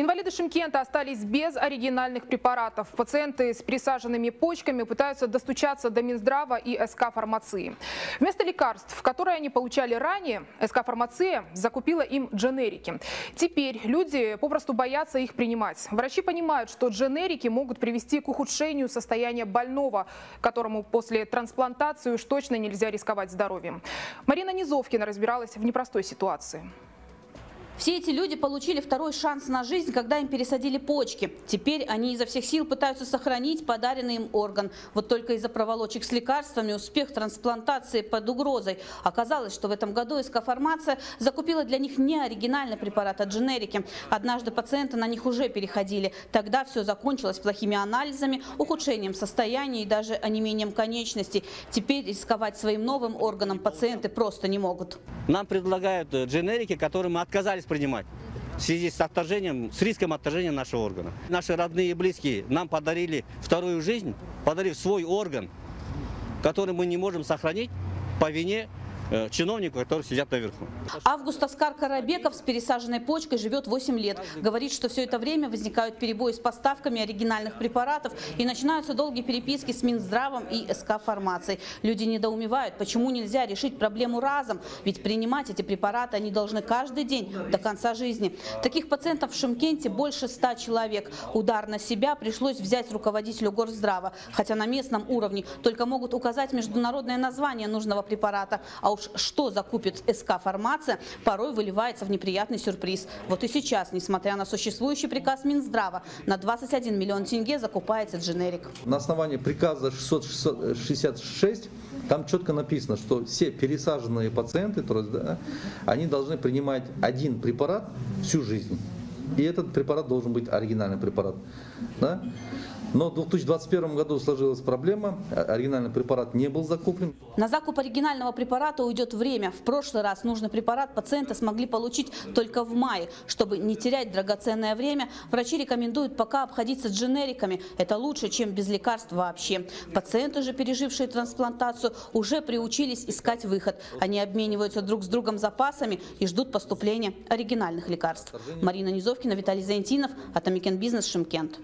Инвалиды Шимкента остались без оригинальных препаратов. Пациенты с пересаженными почками пытаются достучаться до Минздрава и СК «Фармации». Вместо лекарств, которые они получали ранее, СК «Фармация» закупила им дженерики. Теперь люди попросту боятся их принимать. Врачи понимают, что дженерики могут привести к ухудшению состояния больного, которому после трансплантации уж точно нельзя рисковать здоровьем. Марина Низовкина разбиралась в непростой ситуации. Все эти люди получили второй шанс на жизнь, когда им пересадили почки. Теперь они изо всех сил пытаются сохранить подаренный им орган. Вот только из-за проволочек с лекарствами успех трансплантации под угрозой. Оказалось, что в этом году СК-фармация закупила для них не оригинальный препарат, а дженерики. Однажды пациенты на них уже переходили. Тогда все закончилось плохими анализами, ухудшением состояния и даже онемением конечностей. Теперь рисковать своим новым органом пациенты просто не могут. Нам предлагают э, дженерики, которые мы отказались принимать в связи с отторжением, с риском отторжения нашего органа. Наши родные и близкие нам подарили вторую жизнь, подарив свой орган, который мы не можем сохранить по вине чиновников, которые сидят наверху. Август Аскар Карабеков с пересаженной почкой живет 8 лет. Говорит, что все это время возникают перебои с поставками оригинальных препаратов и начинаются долгие переписки с Минздравом и СК фармацией. Люди недоумевают, почему нельзя решить проблему разом, ведь принимать эти препараты они должны каждый день до конца жизни. Таких пациентов в Шимкенте больше 100 человек. Удар на себя пришлось взять руководителю Горздрава, хотя на местном уровне только могут указать международное название нужного препарата, а что закупит СК фармация, порой выливается в неприятный сюрприз. Вот и сейчас, несмотря на существующий приказ Минздрава, на 21 миллион тенге закупается дженерик. На основании приказа 666 там четко написано, что все пересаженные пациенты, то есть, да, они должны принимать один препарат всю жизнь. И этот препарат должен быть оригинальный препарат. Да? Но в 2021 году сложилась проблема, оригинальный препарат не был закуплен. На закуп оригинального препарата уйдет время. В прошлый раз нужный препарат пациенты смогли получить только в мае. Чтобы не терять драгоценное время, врачи рекомендуют пока обходиться дженериками. Это лучше, чем без лекарств вообще. Пациенты же, пережившие трансплантацию, уже приучились искать выход. Они обмениваются друг с другом запасами и ждут поступления оригинальных лекарств. Марина Низовкина, Виталий Заинтинов, Атамикен Бизнес, Шимкент.